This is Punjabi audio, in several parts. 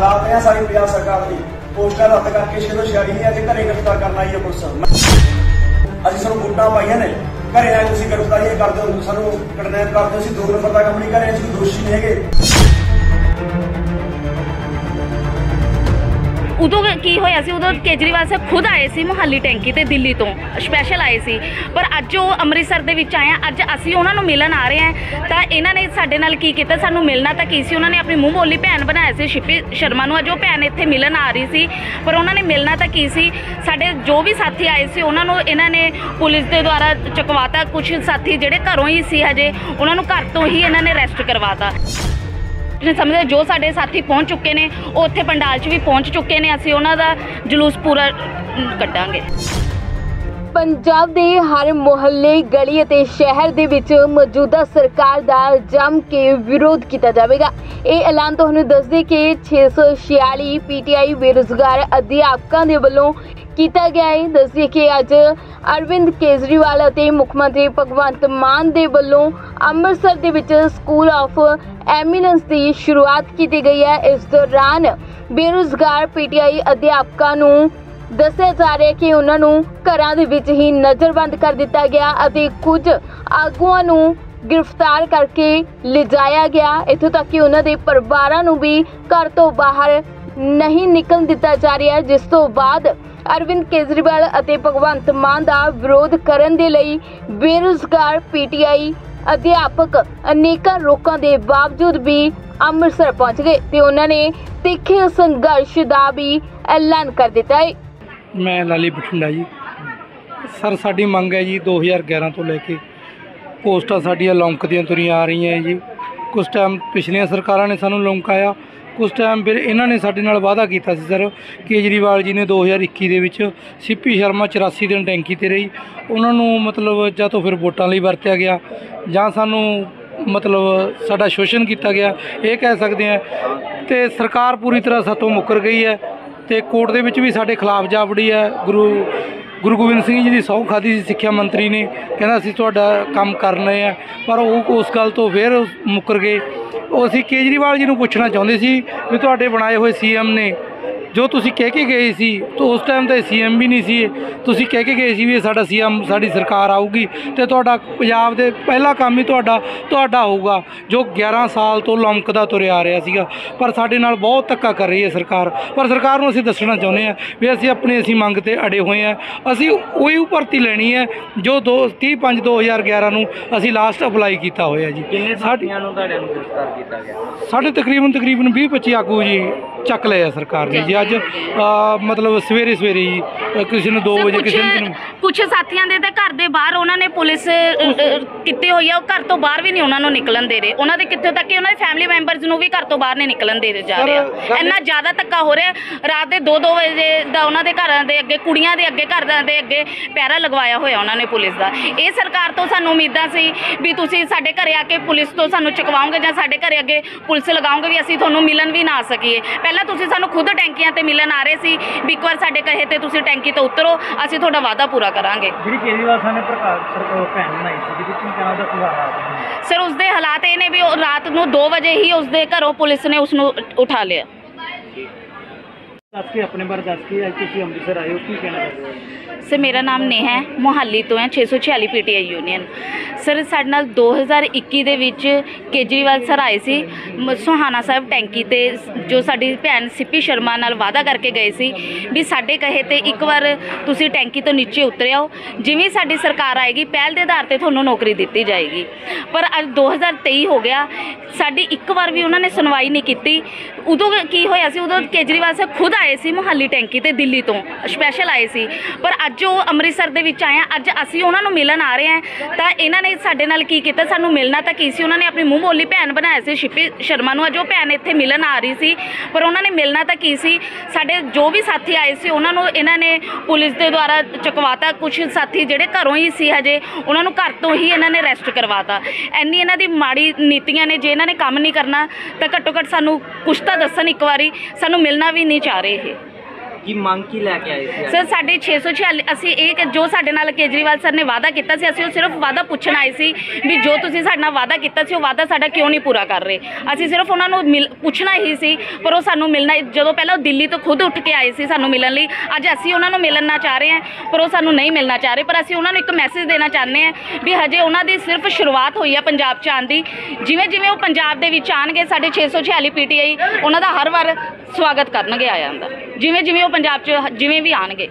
ਹਾਲਾਤ ਇਹ ਆ ਸਾਡੀ ਪੰਜਾਬ ਸਰਕਾਰ ਦੀ। ਪੋਸਟਾਂ ਰੱਦ ਕਰਕੇ ਸ਼ੇਰੋ ਸ਼ਿਆਰੀ ਨਹੀਂ ਅੱਜ ਘਰੇ ਗ੍ਰਿਫਤਾਰ ਕਰਨ ਆਈ ਹੈ ਪੁਲਿਸ। ਅਸੀਂ ਸਾਨੂੰ ਵੋਟਾਂ ਪਾਈਆਂ ਨੇ। ਘਰੇ ਆ ਤੁਸੀਂ ਗ੍ਰਿਫਤਾਰੀਆਂ ਕਰਦੇ ਹੋ, ਸਾਨੂੰ ਕਿਡਨੈਪ ਕਰਦੇ ਹੋ, ਅਸੀਂ ਦੋ ਨੰਬਰ ਦਾ ਕੰਮ ਨਹੀਂ ਕਰ ਰਹੇ, ਅਸੀਂ ਦੋਸ਼ੀ ਨਹੀਂ ਹੈਗੇ। ਉਦੋਂ ਕੀ ਹੋਇਆ ਸੀ? ਉਦੋਂ ਕੇਜਰੀਵਾਲ ਸਾਹਿਬ ਖੁਦ ਆਏ ਸੀ ਮੁਹਾਲੀ ਟੈਂਕੀ ਤੇ ਦਿੱਲੀ ਤੋਂ ਸਪੈਸ਼ਲ ਆਏ ਸੀ। ਪਰ ਅੱਜ ਉਹ ਅੰਮ੍ਰਿਤਸਰ ਦੇ ਵਿੱਚ ਆਏ ਆ। ਅੱਜ ਅਸੀਂ ਉਹਨਾਂ ਨੂੰ ਮਿਲਣ ਆ ਰਹੇ ਆ। ਤਾਂ ਇਹਨਾਂ ਨੇ ਸਾਡੇ ਨਾਲ ਕੀ ਕੀਤਾ? ਸਾਨੂੰ ਮਿਲਣਾ ਤਾਂ ਕੀ ਸੀ? ਉਹਨਾਂ ਨੇ ਆਪਣੀ ਮੂੰਹ ਬੋਲੀ ਭੈਣ ਬਣਾਇਆ ਸੀ ਸ਼ਿਪੀ ਸ਼ਰਮਾ ਨੂੰ। ਅੱਜ ਉਹ ਭੈਣ ਇੱਥੇ ਮਿਲਣ ਆ ਰਹੀ ਸੀ। ਪਰ ਉਹਨਾਂ ਨੇ ਮਿਲਣਾ ਤਾਂ ਕੀ ਸੀ? ਸਾਡੇ ਜੋ ਵੀ ਸਾਥੀ ਆਏ ਸੀ ਉਹਨਾਂ ਨੂੰ ਇਹਨਾਂ ਨੇ ਪੁਲਿਸ ਦੇ ਦੁਆਰਾ ਚੁਕਵਾਤਾ। ਕੁਝ ਸਾਥੀ ਜਿਹੜੇ ਘਰੋਂ ਹੀ ਸੀ ਹਜੇ ਉਹਨਾਂ ਨੂੰ ਘਰ ਤੋਂ ਹੀ ਇਹਨਾਂ ਨੇ ਅਰੈਸਟ ਕਰਵਾਤਾ। ਸਮਝਦੇ ਜੋ ਸਾਡੇ ਸਾਥੀ ਪਹੁੰਚ ਚੁੱਕੇ ਨੇ, ਉਹ ਉੱਥੇ ਪੰਡਾਲ 'ਚ ਵੀ ਪਹੁੰਚ ਚੁੱਕੇ ਨੇ, ਅਸੀਂ ਉਹਨਾਂ ਦਾ ਜਲੂਸ ਪੂਰਾ ਕੱਢਾਂਗੇ। ਪੰਜਾਬ ਦੇ ਹਰ ਮੁਹੱਲੇ, ਗਲੀ ਅਤੇ ਸ਼ਹਿਰ ਦੇ ਵਿੱਚ ਮੌਜੂਦਾ ਸਰਕਾਰ ਦਾ ਜੰਮ ਕੇ ਵਿਰੋਧ ਕੀਤਾ ਜਾਵੇਗਾ। ਇਹ ਐਲਾਨ ਤੁਹਾਨੂੰ ਦੱਸਦੇ ਕਿ 646 ਪੀਟੀਆਈ ਬੇਰੁਜ਼ਗਾਰ ਅਧਿਆਪਕਾਂ ਦੇ ਵੱਲੋਂ ਕੀਤਾ ਗਿਆ ਹੈ। ਦੱਸਦੇ ਕਿ ਅੱਜ ਅਰਵਿੰਦ ਕੇਜਰੀਵਾਲ ਅਤੇ ਮੁੱਖ ਮੰਤਰੀ ਭਗਵੰਤ ਮਾਨ ਦੇ ਵੱਲੋਂ ਅੰਮ੍ਰਿਤਸਰ ਦੇ ਵਿੱਚ ਸਕੂਲ ਆਫ ਐਮੀਨੈਂਸ ਦੀ ਸ਼ੁਰੂਆਤ ਕੀਤੀ ਗਈ ਹੈ। ਇਸ ਦੌਰਾਨ ਬੇਰੁਜ਼ਗਾਰ ਪੀਟੀਆਈ ਅਧਿਆਪਕਾਂ ਨੂੰ ਦੱਸਿਆ ਜਾ ਰਿਹਾ ਕਿ ਉਹਨਾਂ ਨੂੰ ਘਰਾਂ ਦੇ ਵਿੱਚ ਹੀ ਨਜ਼ਰਬੰਦ ਕਰ ਦਿੱਤਾ ਗਿਆ ਅਤੇ ਕੁਝ ਆਗੂਆਂ ਨੂੰ ਗ੍ਰਿਫਤਾਰ ਕਰਕੇ ਲਿਜਾਇਆ ਗਿਆ। ਇੱਥੋਂ ਤੱਕ ਕਿ ਉਹਨਾਂ ਦੇ ਪਰਿਵਾਰਾਂ ਨੂੰ ਵੀ ਘਰ ਤੋਂ ਬਾਹਰ ਨਹੀਂ ਨਿਕਲਣ ਦਿੱਤਾ ਜਾ ਰਿਹਾ, ਜਿਸ ਤੋਂ ਬਾਅਦ ਅਰਵਿੰਦ ਕੇਜਰੀਵਾਲ ਅਤੇ ਭਗਵੰਤ ਮਾਨ ਦਾ ਵਿਰੋਧ ਕਰਨ ਦੇ ਲਈ ਬੇਰੁਜ਼ਗਾਰ ਪੀਟੀਆਈ ਅਧਿਆਪਕ ਅਨੇਕਾਂ ਰੋਕਾਂ ਦੇ ਬਾਵਜੂਦ ਵੀ ਅੰਮ੍ਰਿਤਸਰ ਪਹੁੰਚ ਗਏ ਤੇ ਉਹਨਾਂ ਨੇ ਤਿੱਖੇ ਸੰਘਰਸ਼ ਦਾ ਵੀ ਐਲਾਨ ਕਰ ਦਿੱਤਾ ਹੈ। ਮੈਂ ਲਾਲੀ ਬਠਿੰਡਾ ਜੀ। ਸਰ, ਸਾਡੀ ਮੰਗ ਹੈ ਜੀ 2011 ਤੋਂ ਲੈ ਕੇ ਪੋਸਟਾਂ ਸਾਡੀਆਂ ਲੌਂਕਦੀਆਂ ਤੁਰੀਆਂ ਆ ਰਹੀਆਂ ਜੀ। ਕੁਝ ਟਾਈਮ ਪਿਛਲੀਆਂ ਸਰਕਾਰਾਂ ਨੇ ਸਾਨੂੰ ਲੌਂਕਾਇਆ ਕੁਝ ਟਾਈਮ ਫਿਰ ਇਹਨਾਂ ਨੇ ਸਾਡੇ ਨਾਲ ਵਾਅਦਾ ਕੀਤਾ ਸੀ ਸਰ ਕੇਜਰੀਵਾਲ ਜੀ ਨੇ 2021 ਦੇ ਵਿੱਚ ਸਿੱਪੀ ਸ਼ਰਮਾ 84 ਦਿਨ ਟੈਂਕੀ ਤੇ ਰਹੀ। ਉਹਨਾਂ ਨੂੰ ਮਤਲਬ ਜਾਂ ਤੋਂ ਫਿਰ ਵੋਟਾਂ ਲਈ ਵਰਤਿਆ ਗਿਆ ਜਾਂ ਸਾਨੂੰ ਮਤਲਬ ਸਾਡਾ ਸ਼ੋਸ਼ਣ ਕੀਤਾ ਗਿਆ। ਇਹ ਕਹਿ ਸਕਦੇ ਆ ਤੇ ਸਰਕਾਰ ਪੂਰੀ ਤਰ੍ਹਾਂ ਸਾਤੋਂ ਮੁੱਕਰ ਗਈ ਹੈ। ਤੇ ਕੋਰਟ ਦੇ ਵਿੱਚ ਵੀ ਸਾਡੇ ਖਿਲਾਫ ਜਾ ਵੜੀ ਹੈ। ਗੁਰੂ ਗੁਰੂ ਗੋਬਿੰਦ ਸਿੰਘ ਜੀ ਦੀ ਸਹੁੰ ਖਾਦੀ ਸੀ, ਸਿੱਖਿਆ ਮੰਤਰੀ ਨੇ। ਕਹਿੰਦਾ ਅਸੀਂ ਤੁਹਾਡਾ ਕੰਮ ਕਰਨੇ ਆ ਪਰ ਉਹ ਉਸ ਗੱਲ ਤੋਂ ਫਿਰ ਮੁੱਕਰ ਗਏ। ਉਹ ਅਸੀਂ ਕੇਜਰੀਵਾਲ ਜੀ ਨੂੰ ਪੁੱਛਣਾ ਚਾਹੁੰਦੇ ਸੀ ਵੀ ਤੁਹਾਡੇ ਬਣਾਏ ਹੋਏ ਸੀਐਮ ਨੇ ਜੋ ਤੁਸੀਂ ਕਹਿ ਕੇ ਗਏ ਸੀ ਤਾਂ ਉਸ ਟਾਈਮ ਤਾਂ ਸੀਐਮ ਵੀ ਨਹੀਂ ਸੀ। ਤੁਸੀਂ ਕਹਿ ਕੇ ਗਏ ਸੀ ਵੀ ਸਾਡਾ ਸੀਐਮ ਸਾਡੀ ਸਰਕਾਰ ਆਊਗੀ ਤੇ ਤੁਹਾਡਾ ਪੰਜਾਬ ਦੇ ਪਹਿਲਾ ਕੰਮ ਹੀ ਤੁਹਾਡਾ ਤੁਹਾਡਾ ਹੋਊਗਾ ਜੋ 11 ਸਾਲ ਤੋਂ ਲੰਕਦਾ ਤੁਰਿਆ ਆ ਰਿਹਾ ਸੀਗਾ। ਪਰ ਸਾਡੇ ਨਾਲ ਬਹੁਤ ਧੱਕਾ ਕਰ ਰਹੀ ਹੈ ਸਰਕਾਰ। ਪਰ ਸਰਕਾਰ ਨੂੰ ਅਸੀਂ ਦੱਸਣਾ ਚਾਹੁੰਦੇ ਹਾਂ ਵੀ ਅਸੀਂ ਆਪਣੀ ਅਸੀਂ ਮੰਗ ਤੇ ਅੜੇ ਹੋਏ ਹਾਂ। ਅਸੀਂ ਉਹੀ ਭਰਤੀ ਲੈਣੀ ਹੈ ਜੋ 2 30 5 2011 ਨੂੰ ਅਸੀਂ ਲਾਸਟ ਅਪਲਾਈ ਕੀਤਾ ਹੋਇਆ ਜੀ। ਕਿੰਨੇ ਸਾਡੀ ਸਾਥੀਆਂ ਨੂੰ ਤੁਹਾਡੇ ਨੂੰ ਗ੍ਰਿਫਤਾਰ ਕੀਤਾ ਗਿਆ? ਸਾਡੇ ਤਕਰੀਬਨ ਤਕਰੀਬਨ 20 25 ਆਗੂ ਜੀ ਚੱਕ ਲਏ ਆ ਸਰਕਾਰ ਨੇ ਜੀ। ਅੱਜ ਮਤਲਬ ਸਵੇਰੇ ਸਵੇਰੇ ਹੀ ਕਿਸੇ ਨੂੰ 2 ਵਜੇ ਕਿਸੇ ਨੂੰ ਕੁਝ ਸਾਥੀਆਂ ਦੇ ਤਾਂ ਘਰ ਦੇ ਬਾਹਰ ਉਹਨਾਂ ਨੇ ਪੁਲਿਸ ਕੀਤੀ ਹੋਈ ਆ ਉਹ ਘਰ ਤੋਂ ਬਾਹਰ ਵੀ ਨਹੀਂ ਉਹਨਾਂ ਨੂੰ ਨਿਕਲਣ ਦੇ ਰਹੇ। ਉਹਨਾਂ ਦੇ ਕਿੱਥੇ ਤੱਕ ਕਿ ਉਹਨਾਂ ਦੇ ਫੈਮਿਲੀ ਮੈਂਬਰਸ ਨੂੰ ਵੀ ਘਰ ਤੋਂ ਬਾਹਰ ਨਹੀਂ ਨਿਕਲਣ ਦੇ ਜਾ ਰਿਹਾ ਇੰਨਾ ਜ਼ਿਆਦਾ ਧੱਕਾ ਹੋ ਰਿਹਾ। ਰਾਤ ਦੇ 2-2 ਵਜੇ ਦਾ ਉਹਨਾਂ ਦੇ ਘਰਾਂ ਦੇ ਅੱਗੇ ਕੁੜੀਆਂ ਦੇ ਅੱਗੇ ਘਰਾਂ ਦੇ ਅੱਗੇ ਪੈਰਾ ਲਗਵਾਇਆ ਹੋਇਆ ਉਹਨਾਂ ਨੇ ਪੁਲਿਸ ਦਾ। ਇਹ ਸਰਕਾਰ ਤੋਂ ਸਾਨੂੰ ਉਮੀਦਾਂ ਸੀ ਵੀ ਤੁਸੀਂ ਸਾਡੇ ਘਰੇ ਆ ਕੇ ਪੁਲਿਸ ਤੋਂ ਸਾਨੂੰ ਚੁਕਵਾਓਗੇ ਜਾਂ ਸਾਡੇ ਘਰੇ ਅੱਗੇ ਪੁਲਿਸ ਲਗਾਓਗੇ ਵੀ ਅਸੀਂ ਤੁਹਾਨੂੰ ਮਿਲਣ ਵੀ ਨਾ ਸਕੀਏ। ਪਹਿਲਾਂ ਤੁਸੀਂ ਸਾਨੂੰ ਖੁਦ ਟੈਂਕੀਆਂ ਤੇ ਮਿਲਣ ਆ ਰਹੇ ਸੀ। ਵੀ ਇੱਕ ਵਾਰ ਸਾਡੇ ਕਹੇ ਤੇ ਤੁਸੀਂ ਟੈਂਕੀ ਤੋਂ ਉਤਰੋ ਅਸੀਂ ਤੁਹਾਡਾ ਵਾਅਦਾ ਪੂਰਾ ਕਰਾਂਗੇ। ਜਿਹੜੀ ਕੇਜਰੀਵਾਲ ਸਾਹਿਬ ਨੇ ਪ੍ਰਕਾਸ਼ ਸਰ ਭੈਣ ਬਣਾਈ ਸੀ ਜਿਹਦੀ ਕੀ ਕਹਿਣਾ ਦਾ ਸੁਭਾਅ ਸਰ ਉਸ ਦੇ ਹਾਲਾਤ ਇਹ ਨੇ ਵੀ ਉਹ ਰਾਤ ਨੂੰ 2 ਵਜੇ ਹੀ ਉਸ ਦੇ ਘਰੋਂ ਪੁਲਿਸ ਨੇ ਉਸ ਨੂੰ ਉਠਾ ਲਿਆ। ਦੱਸ ਕੇ ਆਪਣੇ ਬਾਰੇ ਦੱਸ ਕੇ ਅੱਜ ਤੁਸੀਂ ਅੰਮ੍ਰਿਤਸਰ ਆਏ ਹੋ, ਕੀ ਕਹਿਣਾ ਚਾਹੁੰਦੇ ਹੋ? ਸਰ, ਮੇਰਾ ਨਾਮ ਨੇਹਾ ਹੈ, ਮੋਹਾਲੀ ਤੋਂ ਹੈ 646 ਪੀਟੀਆਈ ਯੂਨੀਅਨ। ਸਰ, ਸਾਡੇ ਨਾਲ 2021 ਦੇ ਵਿੱਚ ਕੇਜਰੀਵਾਲ ਸਰ ਆਏ ਸੀ, ਮ- ਸੁਹਾਣਾ ਸਾਹਿਬ ਟੈਂਕੀ ਤੇ, ਜੋ ਸਾਡੀ ਭੈਣ ਸਿੱਪੀ ਸ਼ਰਮਾ ਨਾਲ ਵਾਅਦਾ ਕਰਕੇ ਗਏ ਸੀ ਵੀ ਸਾਡੇ ਕਹੇ ਤੇ ਇੱਕ ਵਾਰ ਤੁਸੀਂ ਟੈਂਕੀ ਤੋਂ ਨੀਚੇ ਉਤਰ ਆਓ ਜਿਵੇਂ ਹੀ ਸਾਡੀ ਸਰਕਾਰ ਆਏਗੀ, ਪਹਿਲ ਦੇ ਆਧਾਰ ਤੇ ਤੁਹਾਨੂੰ ਨੌਕਰੀ ਦਿੱਤੀ ਜਾਏਗੀ। ਪਰ ਅੱਜ 2023 ਹੋ ਗਿਆ, ਸਾਡੀ ਇੱਕ ਵਾਰ ਵੀ ਉਹਨਾਂ ਨੇ ਸੁਣਵਾਈ ਨਹੀਂ ਕੀਤੀ। ਉਦੋਂ ਕੀ ਹੋਇਆ ਸੀ, ਉਦੋਂ ਕੇਜਰੀਵਾਲ ਸਾਹਿਬ ਖੁਦ ਆਏ ਸੀ ਮੁਹਾਲੀ ਟੈਂਕੀ ਤੇ ਦਿੱਲੀ ਤੋਂ ਸਪੈਸ਼ਲ ਆਏ ਸੀ। ਪਰ ਅੱਜ ਉਹ ਅੰਮ੍ਰਿਤਸਰ ਦੇ ਵਿੱਚ ਆਏ ਆ, ਅੱਜ ਅਸੀਂ ਉਹਨਾਂ ਨੂੰ ਮਿਲਣ ਆ ਰਹੇ ਹਾਂ ਤਾਂ ਇਹਨਾਂ ਨੇ ਸਾਡੇ ਨਾਲ ਕੀ ਕੀਤਾ, ਸਾਨੂੰ ਮਿਲਣਾ ਤਾਂ ਕੀ ਸੀ? ਉਹਨਾਂ ਨੇ ਆਪਣੀ ਮੂੰਹ ਬੋਲੀ ਭੈਣ ਬਣਾਇਆ ਸੀ, ਸ਼ਿਪੀ ਸ਼ਰਮਾ ਨੂੰ। ਅੱਜ ਉਹ ਭੈਣ ਇੱਥੇ ਮਿਲਣ ਆ ਰਹੀ ਸੀ, ਪਰ ਉਹਨਾਂ ਨੇ ਮਿਲਣਾ ਤਾਂ ਕੀ ਸੀ? ਸਾਡੇ ਜੋ ਵੀ ਸਾਥੀ ਆਏ ਸੀ, ਉਹਨਾਂ ਨੂੰ ਇਹਨਾਂ ਨੇ ਪੁਲਿਸ ਦੇ ਦੁਆਰਾ ਚੁਕਵਾਤਾ। ਕੁਝ ਸਾਥੀ ਜਿਹੜੇ ਘਰੋਂ ਹੀ ਸੀ ਹਜੇ, ਉਹਨਾਂ ਨੂੰ ਘਰ ਤੋਂ ਹੀ ਇਹਨਾਂ ਨੇ ਅਰੈਸਟ ਕਰਵਾਤਾ। ਐਨੀ ਇਹਨਾਂ ਦੀ ਮਾੜੀ ਨੀਤੀਆਂ ਨੇ, ਜੇ ਇਹਨਾਂ ਨੇ ਕੰਮ ਨਹੀਂ ਕਰਨਾ, ਤਾਂ ਘੱਟੋ ਘੱਟ ਸਾਨੂੰ ਕੁਛ ਤਾਂ ਦੱਸਣ ਇੱਕ ਵਾਰੀ। ਸਾਨੂੰ ਮਿਲਣਾ ਵੀ ਨਹੀਂ ਚਾਹ ਰਹੇ। ਇਹ ਕੀ ਮੰਗ ਕੀ ਲੈ ਕੇ ਆਏ ਸੀ ਅੱਜ? ਸਰ, ਸਾਡੇ 646 ਅਸੀਂ ਇਹ ਕਿ ਜੋ ਸਾਡੇ ਨਾਲ ਕੇਜਰੀਵਾਲ ਸਰ ਨੇ ਵਾਅਦਾ ਕੀਤਾ ਸੀ, ਅਸੀਂ ਉਹ ਸਿਰਫ ਵਾਅਦਾ ਪੁੱਛਣ ਆਏ ਸੀ ਵੀ ਜੋ ਤੁਸੀਂ ਸਾਡੇ ਨਾਲ ਵਾਅਦਾ ਕੀਤਾ ਸੀ, ਉਹ ਵਾਅਦਾ ਸਾਡਾ ਕਿਉਂ ਨਹੀਂ ਪੂਰਾ ਕਰ ਰਹੇ? ਅਸੀਂ ਸਿਰਫ ਉਹਨਾਂ ਨੂੰ ਮਿਲ ਪੁੱਛਣਾ ਹੀ ਸੀ, ਪਰ ਉਹ ਸਾਨੂੰ ਮਿਲਣਾ ਜਦੋਂ ਪਹਿਲਾਂ ਉਹ ਦਿੱਲੀ ਤੋਂ ਖੁਦ ਉੱਠ ਕੇ ਆਏ ਸੀ ਸਾਨੂੰ ਮਿਲਣ ਲਈ, ਅੱਜ ਅਸੀਂ ਉਹਨਾਂ ਨੂੰ ਮਿਲਣਾ ਚਾਹ ਰਹੇ ਹਾਂ, ਪਰ ਉਹ ਸਾਨੂੰ ਨਹੀਂ ਮਿਲਣਾ ਚਾਹ ਰਹੇ, ਪਰ ਅਸੀਂ ਉਹਨਾਂ ਨੂੰ ਇੱਕ ਮੈਸੇਜ ਦੇਣਾ ਚਾਹੁੰਦੇ ਹਾਂ ਵੀ ਹਜੇ ਉਹਨਾਂ ਦੀ ਸਿਰਫ ਸ਼ੁਰੂਆਤ ਹੋਈ ਆ ਪੰਜਾਬ 'ਚ ਆਉਣ ਦੀ। ਜਿਵੇਂ ਜਿਵੇਂ ਉਹ ਪੰਜਾਬ ਦੇ ਵਿੱਚ ਆਣਗੇ ਸਾਡੇ 646 ਪੀਟੀਆਈ ਉਹਨਾਂ ਦਾ ਹਰ ਵਾਰ ਸਵਾਗਤ ਕਰਨਗੇ ਆਇਆ ਅੰਦਰ ਜਿਵੇਂ ਜਿਵੇਂ ਉਹ ਪੰਜਾਬ 'ਚ ਜਿਵੇਂ ਵੀ ਆਣਗੇ।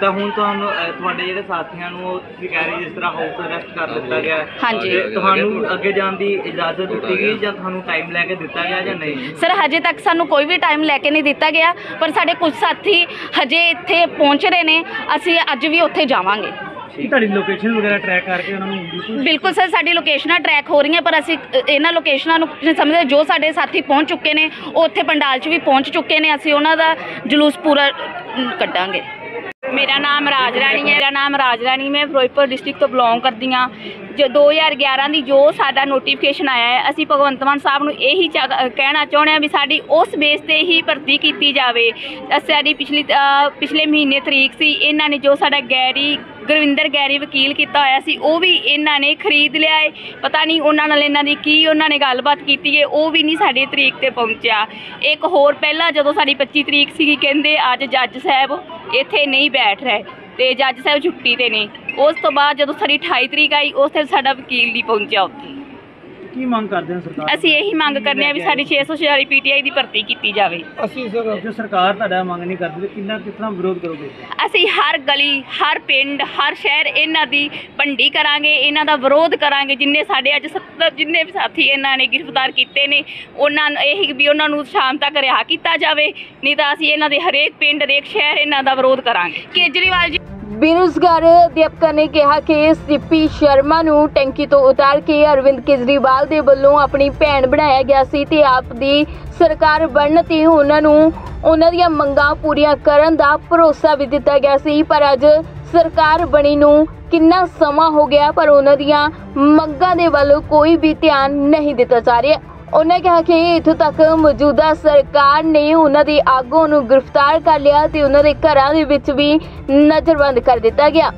ਤਾਂ ਹੁਣ ਤੁਹਾਨੂੰ ਅਹ, ਤੁਹਾਡੇ ਜਿਹੜੇ ਸਾਥੀਆਂ ਨੂੰ ਉਹ ਤੁਸੀਂ ਕਹਿ ਰਹੇ ਜਿਸ ਤਰ੍ਹਾਂ ਹਾਊਸ ਅਰੈਸਟ ਕਰ ਦਿੱਤਾ ਗਿਆ ਹੈ, ਹਾਂਜੀ। ਤੇ ਤੁਹਾਨੂੰ ਅੱਗੇ ਜਾਣ ਦੀ ਇਜਾਜ਼ਤ ਦਿੱਤੀ ਗਈ ਜਾਂ ਤੁਹਾਨੂੰ ਟਾਈਮ ਲੈ ਕੇ ਦਿੱਤਾ ਗਿਆ ਜਾਂ ਨਹੀਂ? ਸਰ ਹਜੇ ਤੱਕ ਸਾਨੂੰ ਕੋਈ ਵੀ ਟਾਈਮ ਲੈ ਕੇ ਨਹੀਂ ਦਿੱਤਾ ਗਿਆ ਪਰ ਸਾਡੇ ਕੁਝ ਸਾਥੀ ਹਜੇ ਇੱਥੇ ਪਹੁੰਚ ਰਹੇ ਨੇ ਅਸੀਂ ਅੱਜ ਵੀ ਉੱਥੇ ਜਾਵਾਂਗੇ। ਕੀ ਤੁਹਾਡੀ ਲੋਕੇਸ਼ਨ ਵਗੈਰਾ ਟਰੈਕ ਕਰਕੇ ਉਹਨਾਂ ਨੂੰ ਬਿਲਕੁਲ ਬਿਲਕੁਲ ਸਰ ਸਾਡੀ ਲੋਕੇਸ਼ਨਾਂ ਟਰੈਕ ਹੋ ਰਹੀਆਂ ਪਰ ਅਸੀਂ ਅ, ਇਹਨਾਂ ਲੋਕੇਸ਼ਨਾਂ ਨੂੰ ਸਮਝਦੇ। ਜੋ ਸਾਡੇ ਸਾਥੀ ਪਹੁੰਚ ਚੁੱਕੇ ਨੇ ਉਹ ਉੱਥੇ ਪੰਡਾਲ 'ਚ ਵੀ ਪਹੁੰਚ ਚੁੱਕੇ ਨੇ। ਅਸੀਂ ਉਹਨਾਂ ਦਾ ਜਲੂਸ ਪੂਰਾ ਅ, ਕੱਢਾਂਗੇ। ਮੇਰਾ ਨਾਮ ਰਾਜ ਰਾਣੀ ਹੈ। ਮੇਰਾ ਨਾਮ ਰਾਜ ਰਾਣੀ ਮੈਂ ਫਿਰੋਜ਼ਪੁਰ ਡਿਸਟ੍ਰਿਕਟ ਤੋਂ ਬਿਲੋਂਗ ਕਰਦੀ ਹਾਂ। ਜੋ 2011 ਦੀ ਜੋ ਸਾਡਾ ਨੋਟੀਫਿਕੇਸ਼ਨ ਆਇਆ ਹੈ, ਅਸੀਂ ਭਗਵੰਤ ਮਾਨ ਸਾਹਿਬ ਨੂੰ ਇਹੀ ਚਾਹ- ਕਹਿਣਾ ਚਾਹੁੰਦੇ ਹਾਂ ਵੀ ਸਾਡੀ ਉਸ ਬੇਸ ਤੇ ਹੀ ਭਰਤੀ ਕੀਤੀ ਜਾਵੇ। ਸਾਡੀ ਪਿਛਲੀ ਪਿਛਲੇ ਮਹੀਨੇ ਤਰੀਕ ਸੀ, ਇਹਨਾਂ ਨੇ ਜੋ ਸਾਡਾ ਗੈਰੀ, ਗੁਰਵਿੰਦਰ ਗੈਰੀ ਵਕੀਲ ਕੀਤਾ ਹੋਇਆ ਸੀ, ਉਹ ਵੀ ਇਹਨਾਂ ਨੇ ਖਰੀਦ ਲਿਆ ਹੈ। ਪਤਾ ਨਹੀਂ ਉਹਨਾਂ ਨਾਲ ਇਹਨਾਂ ਦੀ ਕੀ ਉਹਨਾਂ ਨੇ ਗੱਲਬਾਤ ਕੀਤੀ ਹੈ, ਉਹ ਵੀ ਨਹੀਂ ਸਾਡੀ ਤਰੀਕ ਤੇ ਪਹੁੰਚਿਆ। ਇੱਕ ਹੋਰ ਪਹਿਲਾਂ ਜਦੋਂ ਸਾਡੀ 25 ਤਰੀਕ ਸੀਗੀ, ਕਹਿੰਦੇ ਅੱਜ ਜੱਜ ਸਾਹਿਬ ਇੱਥੇ ਨਹੀਂ ਬੈਠ ਰਹੇ। ਤੇ ਜੱਜ ਸਾਹਿਬ ਛੁੱਟੀ ਤੇ ਨੇ। ਉਸ ਤੋਂ ਬਾਅਦ ਜਦੋਂ ਸਾਡੀ 28 ਤਰੀਕ ਆਈ ਉਸ ਤੇ ਸਾਡਾ ਵਕੀਲ ਨਹੀਂ ਪਹੁੰਚਿਆ ਉੱਥੇ। ਕੀ ਮੰਗ ਕਰਦੇ ਹੋ ਸਰਕਾਰ ਅਸੀਂ ਇਹੀ ਮੰਗ ਕਰਨੇ ਆ ਵੀ ਸਾਡੀ 646 ਪੀਟੀਆਈ ਦੀ ਭਰਤੀ ਕੀਤੀ ਜਾਵੇ। ਅਸੀਂ ਸਰ ਜੇ ਸਰਕਾਰ ਤੁਹਾਡਾ ਮੰਗ ਨਹੀਂ ਕਰਦੀ ਤੇ ਕਿੰਨਾ ਕਿਤਨਾ ਵਿਰੋਧ ਕਰੋਗੇ? ਅਸੀਂ ਹਰ ਗਲੀ ਹਰ ਪਿੰਡ ਹਰ ਸ਼ਹਿਰ ਇਹਨਾਂ ਦੀ ਭੰਡੀ ਕਰਾਂਗੇ ਇਹਨਾਂ ਦਾ ਵਿਰੋਧ ਕਰਾਂਗੇ। ਜਿੰਨੇ ਸਾਡੇ ਅੱਜ 70 ਜਿੰਨੇ ਵੀ ਸਾਥੀ ਇਹਨਾਂ ਨੇ ਗ੍ਰਿਫਤਾਰ ਕੀਤੇ ਨੇ ਉਹਨਾਂ ਨੂੰ ਇਹ ਵੀ ਉਹਨਾਂ ਨੂੰ ਸ਼ਾਮ ਤੱਕ ਰਿਹਾ ਕੀਤਾ ਜਾਵੇ ਨਹੀਂ ਤਾਂ ਅਸੀਂ ਇਹਨਾਂ ਦੇ ਹਰੇਕ ਪਿੰਡ ਹਰੇਕ ਸ਼ਹਿਰ ਇਹਨਾਂ ਦਾ ਵਿਰੋਧ ਕਰਾਂਗੇ। ਕੇਜਰੀਵਾਲ ਜੀ ਬੇਰੁਜ਼ਗਾਰ ਅਧਿਆਪਕਾਂ ਨੇ ਕਿਹਾ ਕਿ ਸਿੱਪੀ ਸ਼ਰਮਾ ਨੂੰ ਟੈਂਕੀ ਤੋਂ ਉਤਾਰ ਕੇ ਅਰਵਿੰਦ ਕੇਜਰੀਵਾਲ ਦੇ ਵੱਲੋਂ ਆਪਣੀ ਭੈਣ ਬਣਾਇਆ ਗਿਆ ਸੀ ਤੇ ਆਪ ਦੀ ਸਰਕਾਰ ਬਣਨ ਤੇ ਉਹਨਾਂ ਨੂੰ ਉਹਨਾਂ ਦੀਆਂ ਮੰਗਾਂ ਪੂਰੀਆਂ ਕਰਨ ਦਾ ਭਰੋਸਾ ਵੀ ਦਿੱਤਾ ਗਿਆ ਸੀ। ਪਰ ਅੱਜ ਸਰਕਾਰ ਬਣੀ ਨੂੰ ਕਿੰਨਾ ਸਮਾਂ ਹੋ ਗਿਆ, ਪਰ ਉਹਨਾਂ ਦੀਆਂ ਮੰਗਾਂ ਦੇ ਵੱਲ ਕੋਈ ਵੀ ਧਿਆਨ ਨਹੀਂ ਦਿੱਤਾ ਜਾ ਰਿਹਾ। ਉਹਨਾਂ ਕਿਹਾ ਕਿ ਇਥੋਂ ਤੱਕ ਮੌਜੂਦਾ ਸਰਕਾਰ ਨੇ ਉਹਨਾਂ ਦੇ ਆਗੂਆਂ ਨੂੰ ਗ੍ਰਿਫਤਾਰ ਕਰ ਲਿਆ ਤੇ ਉਹਨਾਂ ਦੇ ਘਰਾਂ ਦੇ ਵਿੱਚ ਵੀ ਨਜ਼ਰਬੰਦ ਕਰ ਦਿੱਤਾ ਗਿਆ।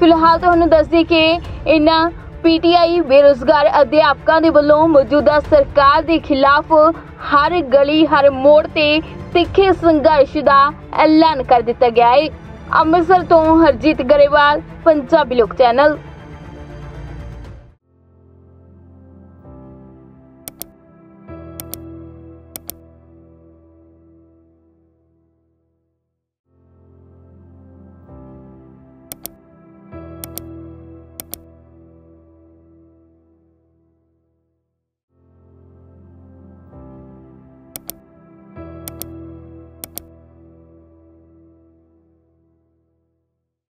ਫਿਲਹਾਲ ਤੁਹਾਨੂੰ ਦੱਸ ਦਈਏ ਕਿ ਇਹਨਾਂ ਪੀਟੀਆਈ ਬੇਰੁਜ਼ਗਾਰ ਅਧਿਆਪਕਾਂ ਦੇ ਵੱਲੋਂ ਮੌਜੂਦਾ ਸਰਕਾਰ ਦੇ ਖਿਲਾਫ ਹਰ ਗਲੀ, ਹਰ ਮੋੜ ਤੇ ਤਿੱਖੇ ਸੰਘਰਸ਼ ਦਾ ਐਲਾਨ ਕਰ ਦਿੱਤਾ ਗਿਆ ਹੈ। ਅੰਮ੍ਰਿਤਸਰ ਤੋਂ ਹਰਜੀਤ ਗਰੇਵਾਲ, ਪੰਜਾਬੀ ਲੋਕ ਚੈਨਲ।